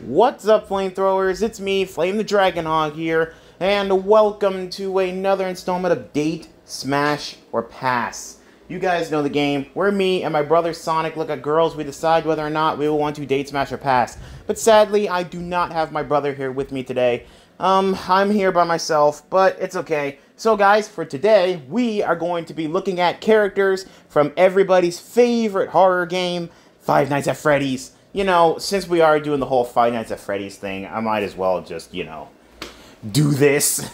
What's up, flamethrowers? It's me, Flame the Dragonhog here, and welcome to another installment of Date, Smash, or Pass. You guys know the game, where me and my brother Sonic look at girls, we decide whether or not we will want to date, smash, or pass. But sadly, I do not have my brother here with me today. Um, I'm here by myself, but it's okay. So guys, for today, we are going to be looking at characters from everybody's favorite horror game, Five Nights at Freddy's. You know, since we are doing the whole Five Nights at Freddy's thing, I might as well just, you know, do this.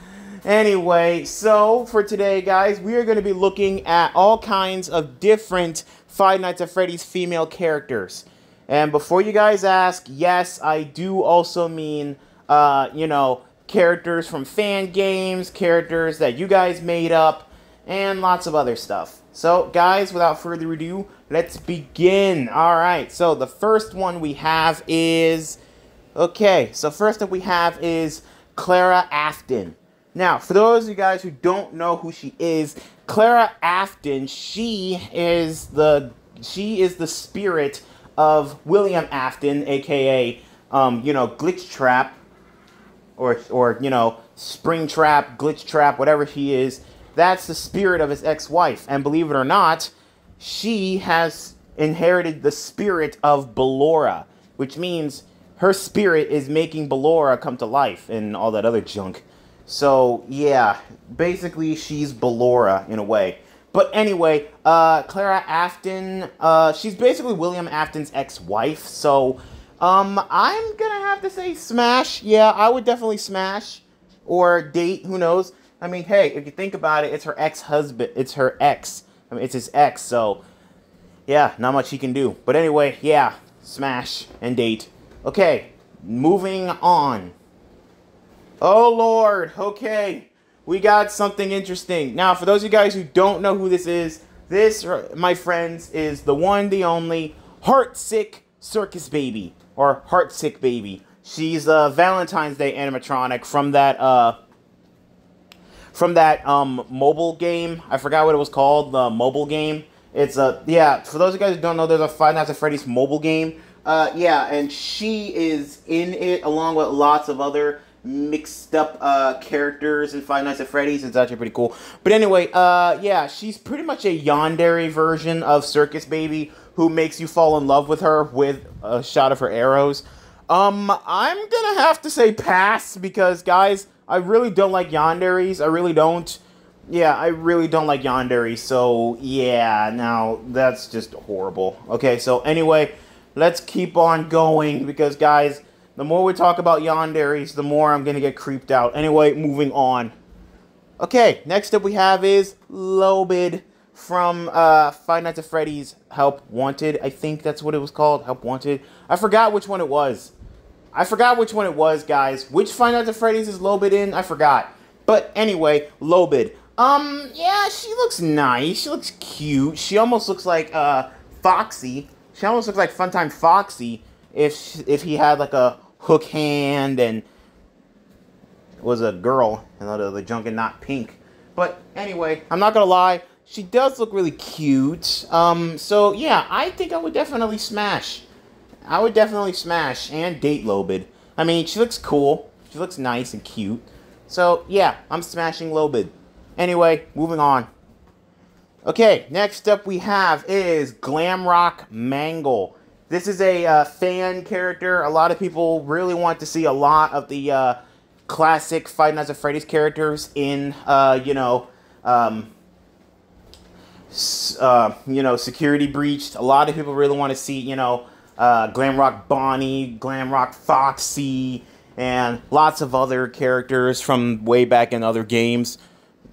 anyway, so for today, guys, we are going to be looking at all kinds of different Five Nights at Freddy's female characters. And before you guys ask, yes, I do also mean, uh, you know, characters from fan games, characters that you guys made up, and lots of other stuff. So, guys, without further ado, let's begin. All right, so the first one we have is. Okay, so first up we have is Clara Afton. Now, for those of you guys who don't know who she is, Clara Afton, she is the she is the spirit of William Afton, aka um, you know, Glitch Trap, or or you know, Spring Trap, Glitch Trap, whatever she is. That's the spirit of his ex-wife, and believe it or not, she has inherited the spirit of Ballora, which means her spirit is making Ballora come to life and all that other junk. So yeah, basically she's Ballora in a way. But anyway, uh, Clara Afton, uh, she's basically William Afton's ex-wife. So um, I'm gonna have to say smash. Yeah, I would definitely smash or date. Who knows? I mean, hey, if you think about it, it's her ex-husband. It's her ex. I mean, it's his ex. So yeah, not much he can do. But anyway, yeah, smash and date. Okay, moving on. Oh lord, okay. We got something interesting. Now, for those of you guys who don't know who this is, this, my friends, is the one, the only Heartsick Circus Baby. Or Heartsick Baby. She's a Valentine's Day animatronic from that, uh, from that, um, mobile game. I forgot what it was called, the mobile game. It's a, yeah, for those of you guys who don't know, there's a Five Nights at Freddy's mobile game. Uh, yeah, and she is in it along with lots of other mixed up uh, characters in Five Nights at Freddy's. It's actually pretty cool. But anyway, uh, yeah, she's pretty much a yandere version of Circus Baby who makes you fall in love with her with a shot of her arrows. Um, I'm gonna have to say pass because, guys, I really don't like yanderes. I really don't. Yeah, I really don't like yandere. So, yeah, now that's just horrible. Okay, so anyway, let's keep on going because, guys, the more we talk about yanderes, the more I'm going to get creeped out. Anyway, moving on. Okay, next up we have is Lolbit from uh, Five Nights at Freddy's Help Wanted. I think that's what it was called, Help Wanted. I forgot which one it was. I forgot which one it was, guys. Which Five Nights at Freddy's is Lolbit in? I forgot. But anyway, Lolbit. Um, yeah, she looks nice. She looks cute. She almost looks like uh, Foxy. She almost looks like Funtime Foxy if if he had like a hook hand and was a girl and the, the junk and not pink. But anyway, I'm not gonna lie, she does look really cute. Um, so yeah, I think I would definitely smash. I would definitely smash and date Lolbit. I mean, she looks cool. She looks nice and cute. So yeah, I'm smashing Lolbit. Anyway, moving on. Okay, next up we have is Glamrock Mangle. This is a uh, fan character. A lot of people really want to see a lot of the uh, classic Five Nights at Freddy's characters in, uh, you know, um, uh, you know, Security Breached. A lot of people really want to see, you know, uh, Glamrock Bonnie, Glamrock Foxy, and lots of other characters from way back in other games.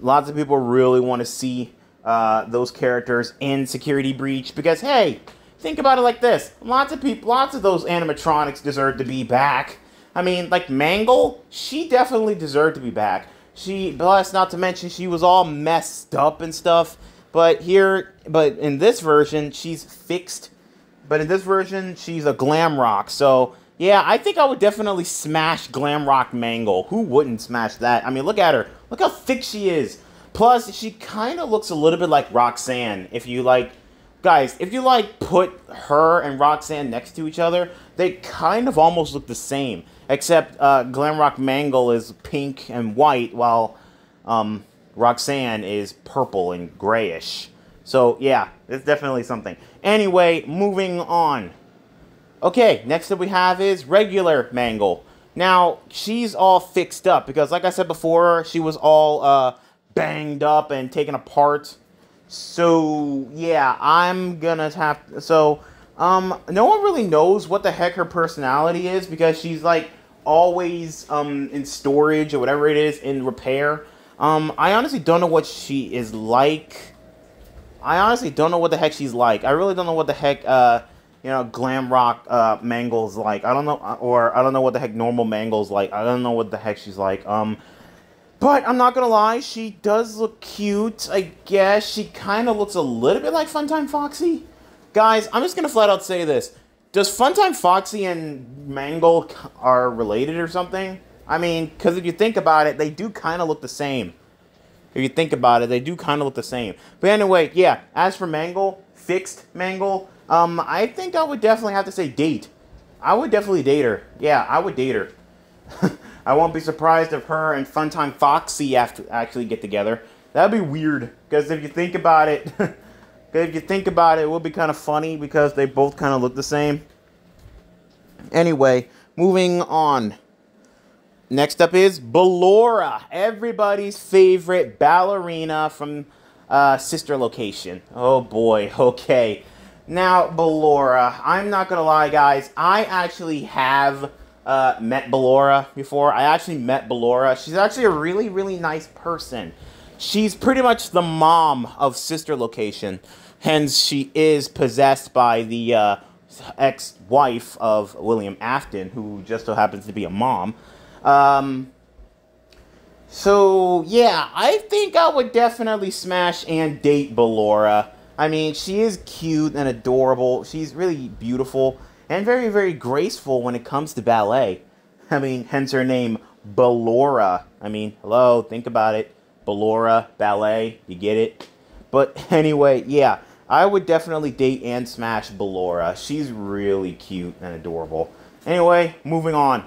Lots of people really want to see uh, those characters in Security Breach because, hey, think about it like this: lots of people, lots of those animatronics deserve to be back. I mean, like Mangle, she definitely deserved to be back. She, plus, not to mention, she was all messed up and stuff. But here, but in this version, she's fixed. But in this version, she's a glam rock. So yeah, I think I would definitely smash glam rock Mangle. Who wouldn't smash that? I mean, look at her. Look how thick she is. Plus, she kind of looks a little bit like Roxanne. If you like guys, if you like put her and Roxanne next to each other, they kind of almost look the same. Except uh, Glamrock Mangle is pink and white, while um, Roxanne is purple and grayish. So yeah, it's definitely something. Anyway, moving on. Okay, next up we have is regular Mangle. Now, she's all fixed up because, like I said before, she was all uh, banged up and taken apart. So, yeah, I'm gonna have... So, um, no one really knows what the heck her personality is because she's, like, always um, in storage or whatever it is, in repair. Um, I honestly don't know what she is like. I honestly don't know what the heck she's like. I really don't know what the heck... Uh, you know, glam rock uh, Mangle's like. I don't know, or I don't know what the heck normal Mangle's like. I don't know what the heck she's like. Um, but I'm not gonna lie, she does look cute. I guess she kind of looks a little bit like Funtime Foxy. Guys, I'm just gonna flat out say this: Does Funtime Foxy and Mangle are related or something? I mean, because if you think about it, they do kind of look the same. If you think about it, they do kind of look the same. But anyway, yeah. As for Mangle, fixed Mangle. Um, I think I would definitely have to say date. I would definitely date her. Yeah, I would date her. I won't be surprised if her and Funtime Foxy to actually get together. That'd be weird, because if you think about it, if you think about it, it would be kind of funny because they both kind of look the same. Anyway, moving on. Next up is Ballora, everybody's favorite ballerina from uh, Sister Location. Oh boy, okay. Now, Ballora, I'm not gonna lie, guys. I actually have uh, met Ballora before. I actually met Ballora. She's actually a really, really nice person. She's pretty much the mom of Sister Location. Hence, she is possessed by the uh, ex-wife of William Afton, who just so happens to be a mom. Um, so, yeah, I think I would definitely smash and date Ballora. I mean, she is cute and adorable. She's really beautiful and very, very graceful when it comes to ballet. I mean, hence her name, Ballora. I mean, hello, think about it. Ballora, ballet, you get it? But anyway, yeah, I would definitely date and smash Ballora. She's really cute and adorable. Anyway, moving on.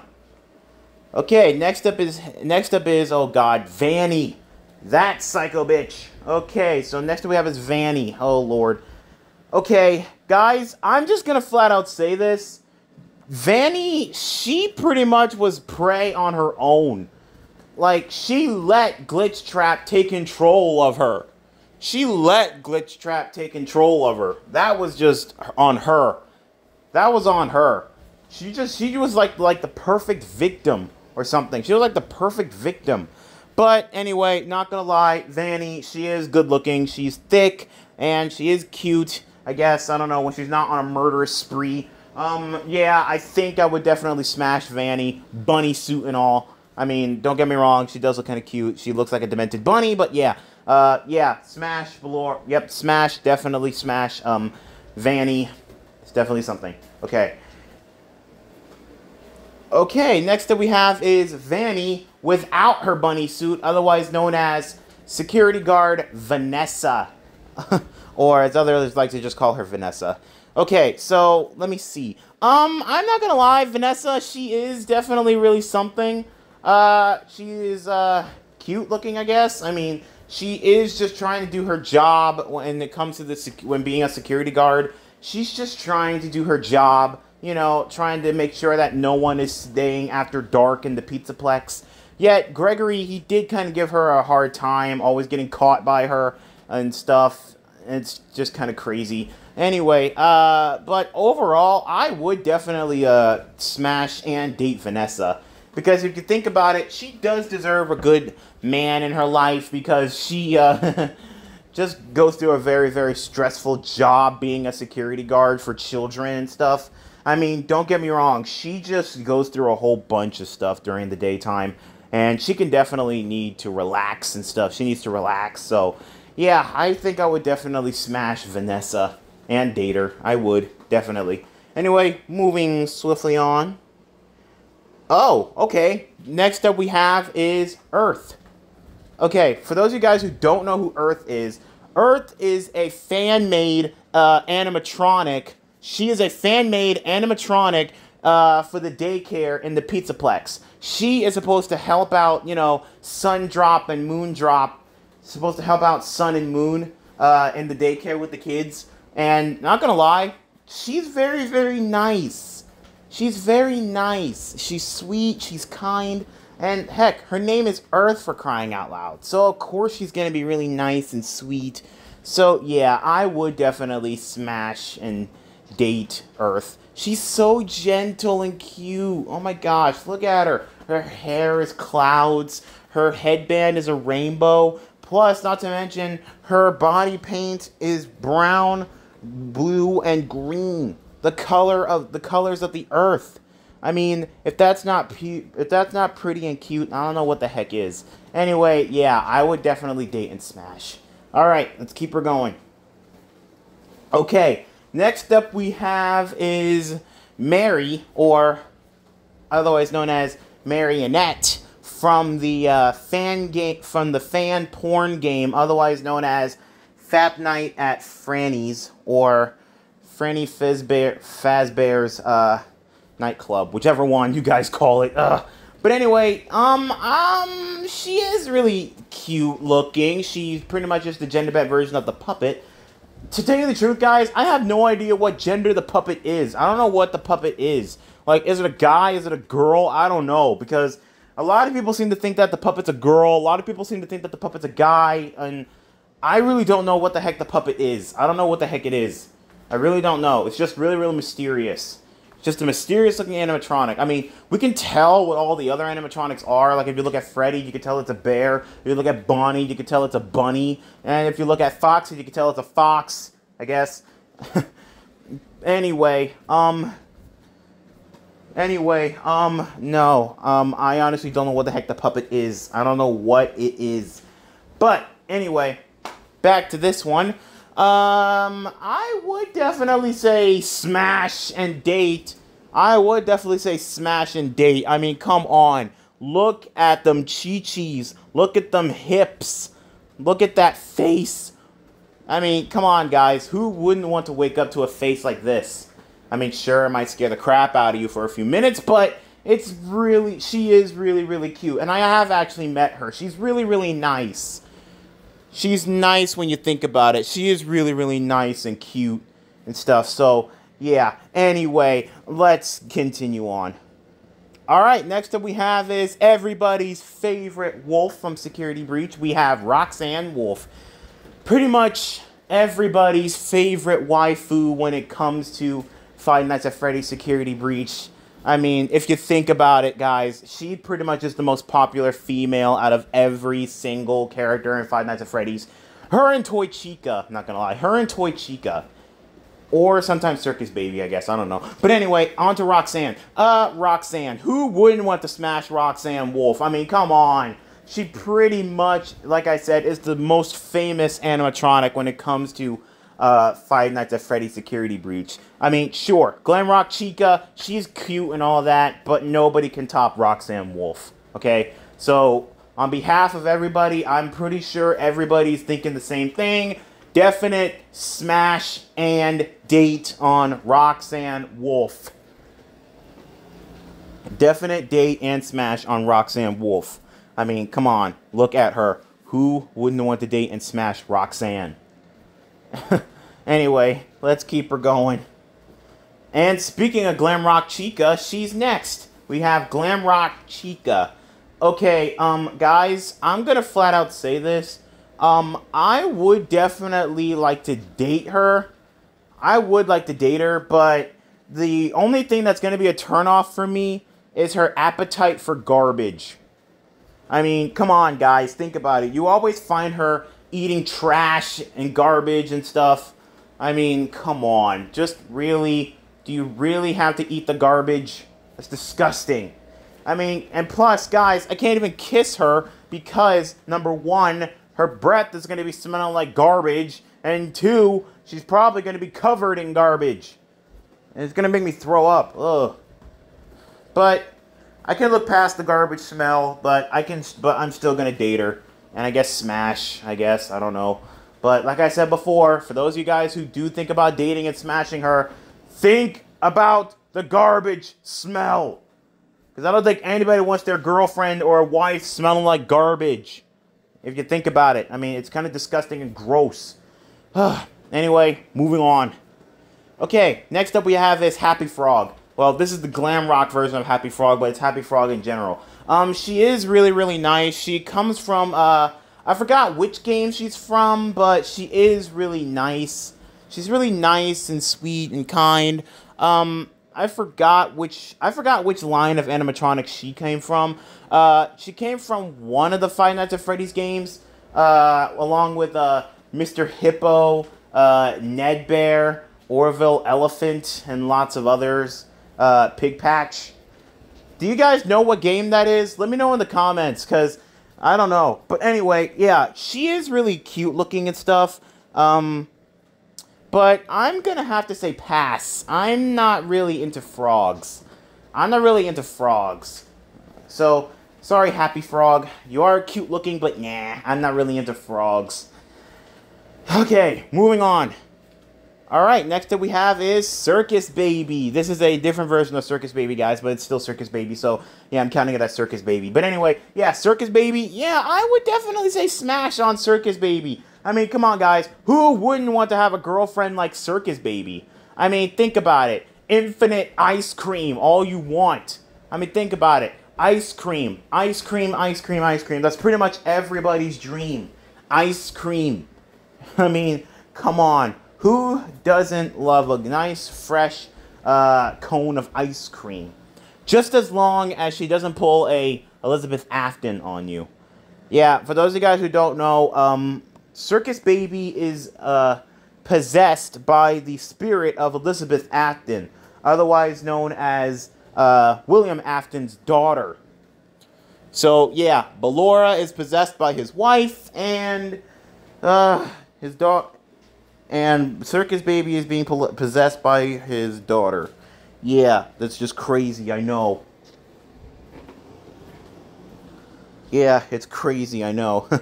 Okay, next up is next up is oh god, Vanny. That psycho bitch. Okay, so next we have is Vanny. Oh, Lord. Okay, guys, I'm just gonna flat out say this. Vanny, she pretty much was prey on her own. Like, she let Glitch Trap take control of her. She let Glitch Trap take control of her. That was just on her. That was on her. She just, she was like, like the perfect victim or something. She was like the perfect victim. But anyway, not gonna lie, Vanny, she is good looking, she's thick, and she is cute, I guess. I don't know, when she's not on a murderous spree. Um, yeah, I think I would definitely smash Vanny, bunny suit and all. I mean, don't get me wrong, she does look kind of cute. She looks like a demented bunny, but yeah. Uh, yeah, smash, Valor. Yep, smash, definitely smash. Um, Vanny, it's definitely something. Okay. Okay, next that we have is Vanny without her bunny suit, otherwise known as security guard Vanessa. or as others like to just call her Vanessa. Okay, so let me see. Um, I'm not gonna lie, Vanessa, she is definitely really something. Uh, she is, uh, cute looking, I guess. I mean, she is just trying to do her job when it comes to the when being a security guard. She's just trying to do her job, you know, trying to make sure that no one is staying after dark in the Pizzaplex. Yet Gregory, he did kind of give her a hard time, always getting caught by her and stuff. It's just kind of crazy. Anyway, uh, but overall, I would definitely uh, smash and date Vanessa. Because if you think about it, she does deserve a good man in her life because she uh, just goes through a very, very stressful job being a security guard for children and stuff. I mean, don't get me wrong, she just goes through a whole bunch of stuff during the daytime and she can definitely need to relax and stuff. She needs to relax. So, yeah, I think I would definitely smash Vanessa and date her. I would, definitely. Anyway, moving swiftly on. Oh, okay. Next up we have is Earth. Okay, for those of you guys who don't know who Earth is, Earth is a fan-made uh, animatronic. She is a fan-made animatronic uh, for the daycare in the Pizzaplex. She is supposed to help out, you know, Sun Drop and Moon Drop. Supposed to help out Sun and Moon uh, in the daycare with the kids. And not gonna lie, she's very, very nice. She's very nice. She's sweet. She's kind. And heck, her name is Earth for crying out loud. So of course she's gonna be really nice and sweet. So yeah, I would definitely smash and date Earth. She's so gentle and cute. Oh my gosh, look at her. Her hair is clouds. Her headband is a rainbow. Plus, not to mention, her body paint is brown, blue, and green. The color of the colors of the earth. I mean, if that's not if that's not pretty and cute, I don't know what the heck is. Anyway, yeah, I would definitely date and smash. All right, let's keep her going. Okay, next up we have is Mary, or otherwise known as Marionette, from the uh, fan game from the fan porn game, otherwise known as Fap Night at Frenni's or Frenni Fazbear, Fazbear's uh, nightclub, whichever one you guys call it. But anyway, um, um, she is really cute looking. She's pretty much just the gender bent version of the puppet. To tell you the truth, guys, I have no idea what gender the puppet is. I don't know what the puppet is. Like, is it a guy? Is it a girl? I don't know because a lot of people seem to think that the puppet's a girl. A lot of people seem to think that the puppet's a guy, and I really don't know what the heck the puppet is. I don't know what the heck it is. I really don't know. It's just really, really mysterious just a mysterious looking animatronic. I mean, we can tell what all the other animatronics are. Like if you look at Freddy, you can tell it's a bear. If you look at Bonnie, you can tell it's a bunny. And if you look at Foxy, you can tell it's a fox, I guess. anyway, um Anyway, um no. Um I honestly don't know what the heck the puppet is. I don't know what it is. But anyway, back to this one. Um, I would definitely say smash and date. I would definitely say smash and date. I mean, come on. Look at them chi-chis. Look at them hips. Look at that face. I mean, come on, guys. Who wouldn't want to wake up to a face like this? I mean, sure, it might scare the crap out of you for a few minutes, but it's really, she is really, really cute. And I have actually met her. She's really, really nice she's nice when you think about it. She is really, really nice and cute and stuff. So, yeah. Anyway, let's continue on. All right, next up we have is everybody's favorite wolf from Security Breach. We have Roxanne Wolf. Pretty much everybody's favorite waifu when it comes to Five Nights at Freddy's Security Breach. I mean, if you think about it, guys, she pretty much is the most popular female out of every single character in Five Nights at Freddy's. Her and Toy Chica, not gonna lie, her and Toy Chica. Or sometimes Circus Baby, I guess, I don't know. But anyway, on to Roxanne. Uh, Roxanne. Who wouldn't want to smash Roxanne Wolf? I mean, come on. She pretty much, like I said, is the most famous animatronic when it comes to uh, Five Nights at Freddy's Security Breach. I mean, sure, Glamrock Chica, she's cute and all that, but nobody can top Roxanne Wolf. Okay, so on behalf of everybody, I'm pretty sure everybody's thinking the same thing. Definite smash and date on Roxanne Wolf. Definite date and smash on Roxanne Wolf. I mean, come on, look at her. Who wouldn't want to date and smash Roxanne? anyway, let's keep her going. And speaking of Glamrock Chica, she's next. We have Glamrock Chica. Okay, um, guys, I'm gonna flat out say this. Um, I would definitely like to date her. I would like to date her, but the only thing that's gonna be a turnoff for me is her appetite for garbage. I mean, come on, guys, think about it. You always find her eating trash and garbage and stuff. I mean, come on. Just really, do you really have to eat the garbage? That's disgusting. I mean, and plus, guys, I can't even kiss her because, number one, her breath is going to be smelling like garbage, and two, she's probably going to be covered in garbage. And it's going to make me throw up. Ugh. But I can look past the garbage smell, but I can, but I'm still going to date her and I guess Smash, I guess, I don't know. But like I said before, for those of you guys who do think about dating and smashing her, think about the garbage smell. Because I don't think anybody wants their girlfriend or wife smelling like garbage. If you think about it. I mean, it's kind of disgusting and gross. anyway, moving on. Okay, next up we have is Happy Frog. Well, this is the glam rock version of Happy Frog, but it's Happy Frog in general. Um, she is really, really nice. She comes from, uh, I forgot which game she's from, but she is really nice. She's really nice and sweet and kind. Um, I forgot which I forgot which line of animatronics she came from. Uh, she came from one of the Five Nights at Freddy's games, uh, along with uh, Mr. Hippo, uh, Ned Bear, Orville Elephant, and lots of others. Uh, Pig Patch. Do you guys know what game that is? Let me know in the comments, because I don't know. But anyway, yeah, she is really cute looking and stuff. Um, but I'm gonna have to say pass. I'm not really into frogs. I'm not really into frogs. So, sorry, Happy Frog. You are cute looking, but nah, I'm not really into frogs. Okay, moving on. Alright, next up we have is Circus Baby. This is a different version of Circus Baby, guys, but it's still Circus Baby, so yeah, I'm counting it as Circus Baby. But anyway, yeah, Circus Baby, yeah, I would definitely say smash on Circus Baby. I mean, come on, guys. Who wouldn't want to have a girlfriend like Circus Baby? I mean, think about it. Infinite ice cream, all you want. I mean, think about it. Ice cream, ice cream, ice cream, ice cream. That's pretty much everybody's dream. Ice cream. I mean, come on. Who doesn't love a nice, fresh uh, cone of ice cream? Just as long as she doesn't pull a Elizabeth Afton on you. Yeah, for those of you guys who don't know, um, Circus Baby is uh, possessed by the spirit of Elizabeth Afton, otherwise known as uh, William Afton's daughter. So yeah, Ballora is possessed by his wife, and uh, his daughter, and Circus Baby is being possessed by his daughter. Yeah, that's just crazy. I know. Yeah, it's crazy. I know.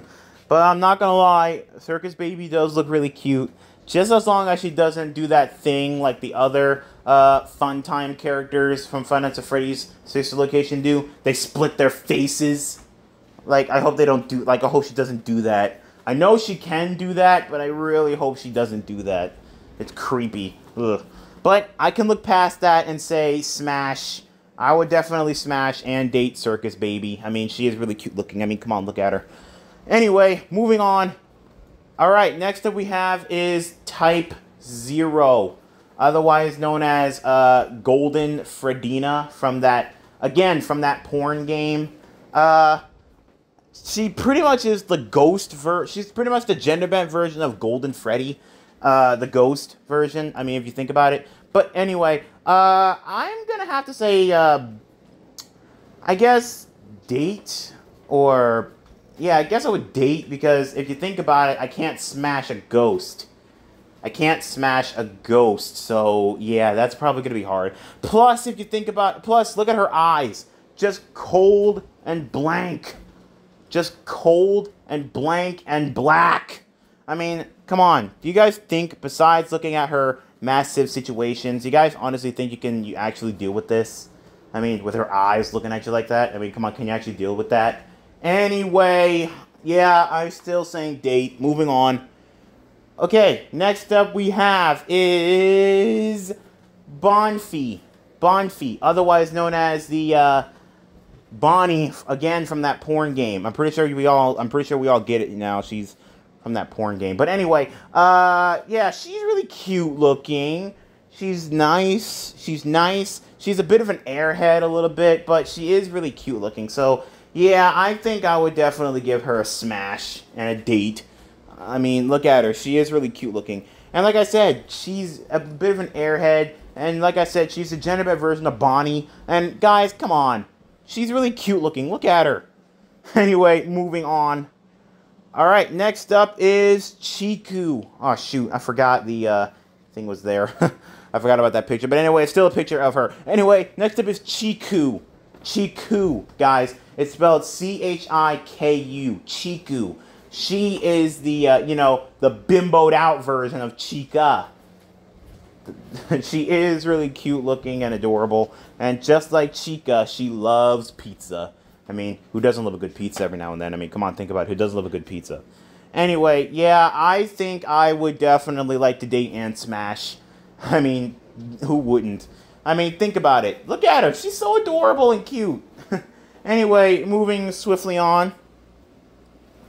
But I'm not gonna lie, Circus Baby does look really cute. Just as long as she doesn't do that thing like the other uh, Fun Time characters from Five Nights at Freddy's Sister Location do. They split their faces. Like, I hope they don't do... Like, I hope she doesn't do that. I know she can do that, but I really hope she doesn't do that. It's creepy. Ugh. But I can look past that and say smash. I would definitely smash and date Circus Baby. I mean, she is really cute looking. I mean, come on, look at her. Anyway, moving on. All right, next up we have is Type Zero, otherwise known as uh, Golden Fredina from that, again, from that porn game. Uh, she pretty much is the ghost ver. She's pretty much the gender bent version of Golden Freddy, uh, the ghost version. I mean, if you think about it. But anyway, uh, I'm gonna have to say, uh, I guess date or yeah, I guess I would date because if you think about it, I can't smash a ghost. I can't smash a ghost, so yeah, that's probably gonna be hard. Plus, if you think about, plus look at her eyes, just cold and blank, just cold and blank and black. I mean, come on. Do you guys think, besides looking at her massive situations, you guys honestly think you can you actually deal with this? I mean, with her eyes looking at you like that. I mean, come on, can you actually deal with that? Anyway, yeah, I'm still saying date. Moving on. Okay, next up we have is Bonfie. Bonfie, otherwise known as the uh, Bonnie again from that porn game. I'm pretty sure we all I'm pretty sure we all get it now. She's from that porn game. But anyway, uh yeah, she's really cute looking. She's nice. She's nice. She's a bit of an airhead a little bit, but she is really cute looking. So yeah, I think I would definitely give her a smash and a date. I mean, look at her. She is really cute looking. And like I said, she's a bit of an airhead. And like I said, she's a gender version of Bonnie. And guys, come on. She's really cute looking. Look at her. Anyway, moving on. Alright, next up is Chiku. Oh, shoot. I forgot the uh, thing was there. I forgot about that picture. But anyway, it's still a picture of her. Anyway, next up is Chiku. Chiku, guys. It's spelled C H I K U. Chiku. she is the, uh, you know, the bimboed out version of Chica. she is really cute looking and adorable. And just like Chica, she loves pizza. I mean, who doesn't love a good pizza every now and then? I mean, come on, think about it. Who doesn't love a good pizza? Anyway, yeah, I think I would definitely like to date and smash. I mean, who wouldn't? I mean, think about it. Look at her. She's so adorable and cute. anyway, moving swiftly on.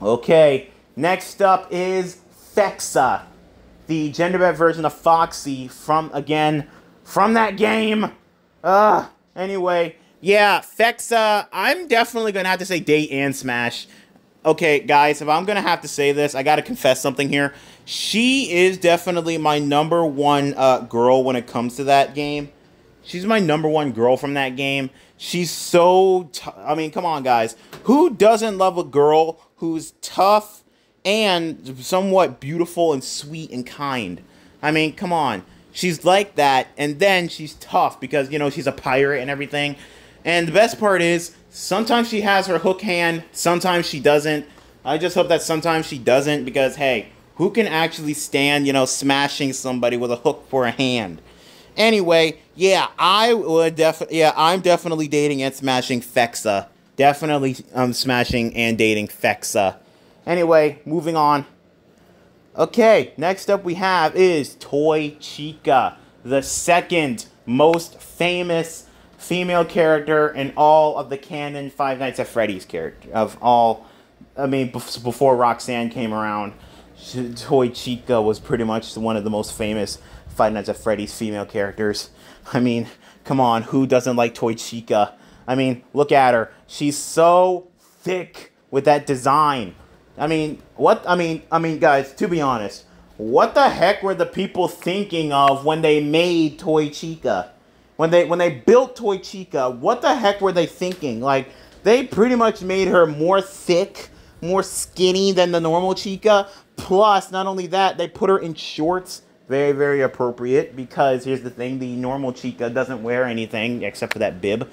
Okay, next up is Fexa, the gender bent version of Foxy from, again, from that game. Ugh. Anyway, yeah, Fexa, I'm definitely going to have to say date and smash. Okay, guys, if I'm going to have to say this, I got to confess something here. She is definitely my number one uh, girl when it comes to that game. She's my number one girl from that game. She's so. I mean, come on, guys. Who doesn't love a girl who's tough and somewhat beautiful and sweet and kind? I mean, come on. She's like that, and then she's tough because, you know, she's a pirate and everything. And the best part is, sometimes she has her hook hand, sometimes she doesn't. I just hope that sometimes she doesn't because, hey, who can actually stand, you know, smashing somebody with a hook for a hand? Anyway, yeah, I would definitely, yeah, I'm definitely dating and smashing Fexa. Definitely um, smashing and dating Fexa. Anyway, moving on. Okay, next up we have is Toy Chica, the second most famous female character in all of the canon Five Nights at Freddy's character of all. I mean, before Roxanne came around, Toy Chica was pretty much one of the most famous Five Nights at Freddy's female characters. I mean, come on, who doesn't like Toy Chica? I mean, look at her. She's so thick with that design. I mean, what? I mean, I mean, guys, to be honest, what the heck were the people thinking of when they made Toy Chica? When they when they built Toy Chica, what the heck were they thinking? Like, they pretty much made her more thick, more skinny than the normal Chica. Plus, not only that, they put her in shorts very, very appropriate because here's the thing the normal Chica doesn't wear anything except for that bib.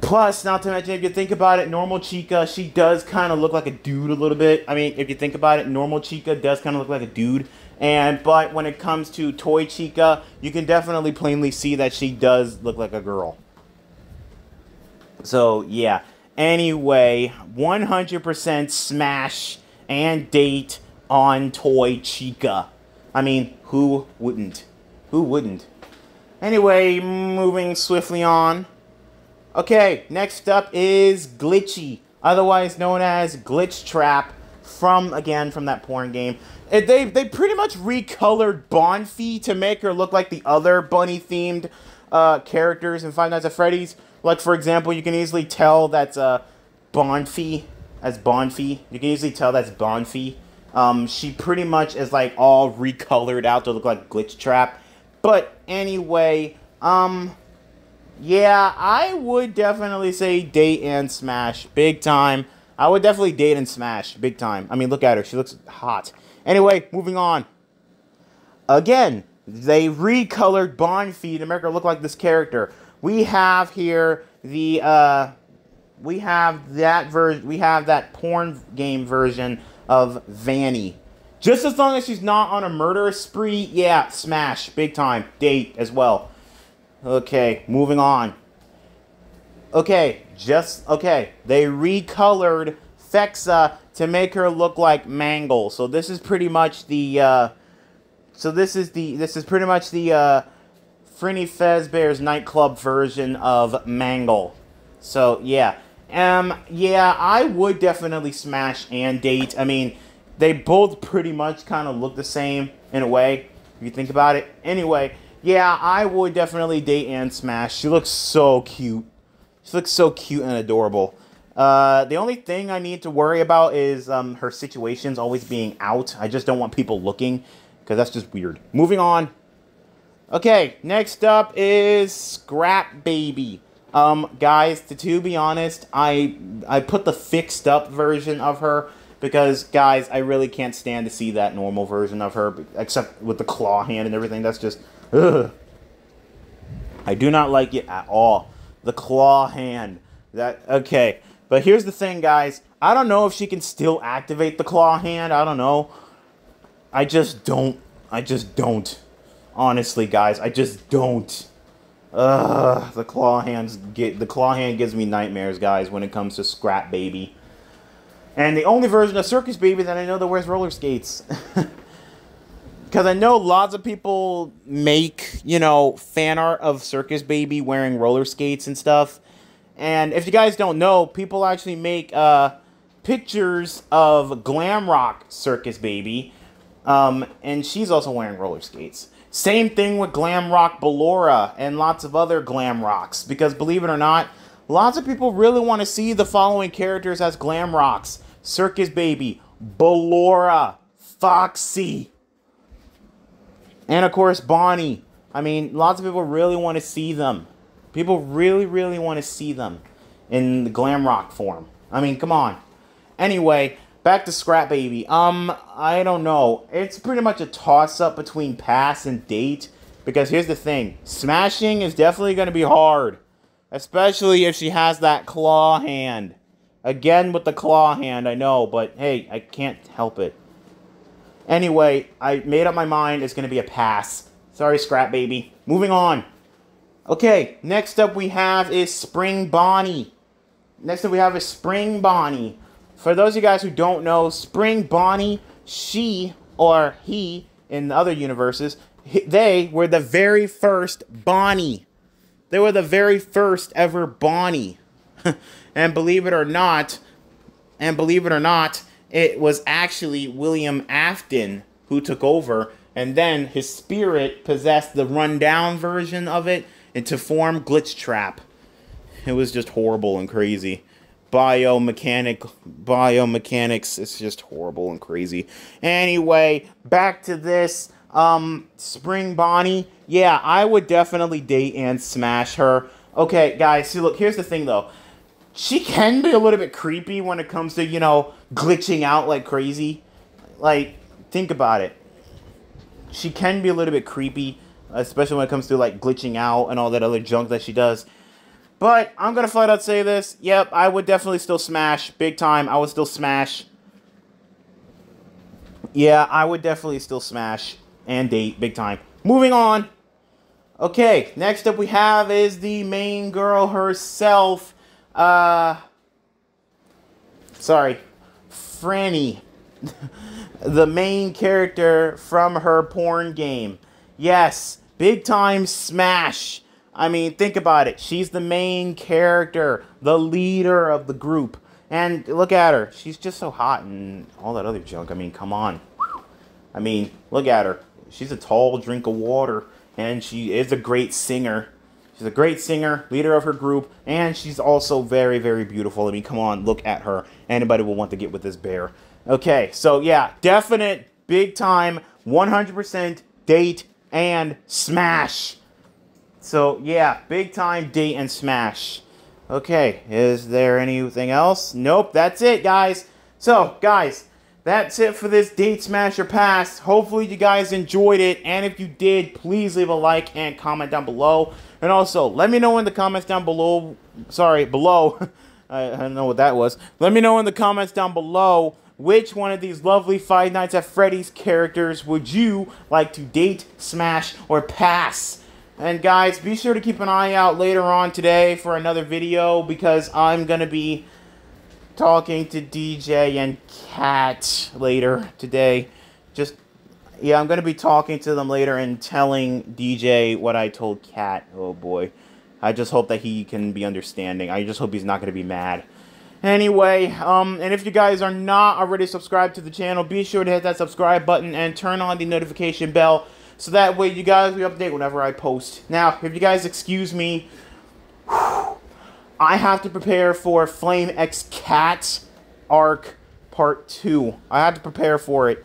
Plus, not to mention, if you think about it, normal Chica, she does kind of look like a dude a little bit. I mean, if you think about it, normal Chica does kind of look like a dude. And, but when it comes to Toy Chica, you can definitely plainly see that she does look like a girl. So, yeah. Anyway, 100% smash and date on Toy Chica. I mean, who wouldn't? Who wouldn't? Anyway, moving swiftly on. Okay, next up is Glitchy, otherwise known as Glitch Trap, from again from that porn game. It, they they pretty much recolored Bonfie to make her look like the other bunny themed uh, characters in Five Nights at Freddy's. Like for example, you can easily tell that's uh, Bonfie as Bonfie. You can easily tell that's Bonfie um, she pretty much is like all recolored out to look like Glitch Trap. But anyway, um, yeah, I would definitely say date and smash big time. I would definitely date and smash big time. I mean, look at her; she looks hot. Anyway, moving on. Again, they recolored Bonfie to make her look like this character. We have here the uh, we have that version. We have that porn game version of Vanny. Just as long as she's not on a murder spree, yeah, smash, big time, date as well. Okay, moving on. Okay, just, okay, they recolored Fexa to make her look like Mangle. So this is pretty much the, uh, so this is the, this is pretty much the, uh, Freddy Fazbear's nightclub version of Mangle. So, yeah. Um, yeah, I would definitely smash and date. I mean, they both pretty much kind of look the same in a way, if you think about it. Anyway, yeah, I would definitely date and smash. She looks so cute. She looks so cute and adorable. Uh, the only thing I need to worry about is um, her situations always being out. I just don't want people looking because that's just weird. Moving on. Okay, next up is Scrap Baby. Um, guys, to, to be honest, I I put the fixed up version of her because, guys, I really can't stand to see that normal version of her, except with the claw hand and everything. That's just, ugh. I do not like it at all. The claw hand. That okay. But here's the thing, guys. I don't know if she can still activate the claw hand. I don't know. I just don't. I just don't. Honestly, guys, I just don't. Ugh, the claw hands get the claw hand gives me nightmares, guys, when it comes to Scrap Baby. And the only version of Circus Baby that I know that wears roller skates. Because I know lots of people make, you know, fan art of Circus Baby wearing roller skates and stuff. And if you guys don't know, people actually make uh, pictures of Glam Rock Circus Baby. Um, and she's also wearing roller skates. Same thing with Glam Rock Ballora and lots of other Glam Rocks. Because believe it or not, lots of people really want to see the following characters as Glam Rocks. Circus Baby, Ballora, Foxy, and of course Bonnie. I mean, lots of people really want to see them. People really, really want to see them in the glam rock form. I mean, come on. Anyway, back to Scrap Baby. Um, I don't know. It's pretty much a toss up between pass and date. Because here's the thing smashing is definitely going to be hard. Especially if she has that claw hand. Again with the claw hand, I know, but hey, I can't help it. Anyway, I made up my mind. It's going to be a pass. Sorry, Scrap Baby. Moving on. Okay, next up we have is Spring Bonnie. Next up we have is Spring Bonnie. For those of you guys who don't know, Spring Bonnie, she or he in the other universes, they were the very first Bonnie. They were the very first ever Bonnie. and believe it or not, and believe it or not, it was actually William Afton who took over, and then his spirit possessed the rundown version of it and to form Glitch Trap. It was just horrible and crazy. Biomechanic, biomechanics, it's just horrible and crazy. Anyway, back to this. Um, Spring Bonnie, yeah, I would definitely date and smash her. Okay, guys, see, look, here's the thing though she can be a little bit creepy when it comes to, you know, glitching out like crazy. Like, think about it. She can be a little bit creepy, especially when it comes to like glitching out and all that other junk that she does. But I'm gonna flat out say this. Yep, I would definitely still smash. Big time. I would still smash. Yeah, I would definitely still smash and date big time. Moving on. Okay, next up we have is the main girl herself. Uh, sorry, Frenni, the main character from her porn game. Yes, big time smash. I mean, think about it. She's the main character, the leader of the group. And look at her. She's just so hot and all that other junk. I mean, come on. I mean, look at her. She's a tall drink of water, and she is a great singer. She's a great singer, leader of her group, and she's also very, very beautiful. I mean, come on, look at her. Anybody will want to get with this bear. Okay, so yeah, definite, big time, 100% date and smash. So yeah, big time date and smash. Okay, is there anything else? Nope, that's it, guys. So, guys, that's it for this Date Smasher Pass. Hopefully you guys enjoyed it, and if you did, please leave a like and comment down below. And also, let me know in the comments down below. Sorry, below. I, I don't know what that was. Let me know in the comments down below which one of these lovely Five Nights at Freddy's characters would you like to date, smash, or pass? And guys, be sure to keep an eye out later on today for another video because I'm going to be talking to DJ and Cat later today. Just yeah, I'm to be talking to them later and telling DJ what I told Cat. Oh boy. I just hope that he can be understanding. I just hope he's not to be mad. Anyway, um, and if you guys are not already subscribed to the channel, be sure to hit that subscribe button and turn on the notification bell so that way you guys will update whenever I post. Now, if you guys excuse me, I have to prepare for Flame X Cat Arc Part 2. I have to prepare for it.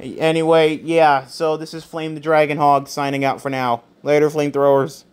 Anyway, yeah, so this is Flame the Dragon Hog signing out for now. Later, flamethrowers.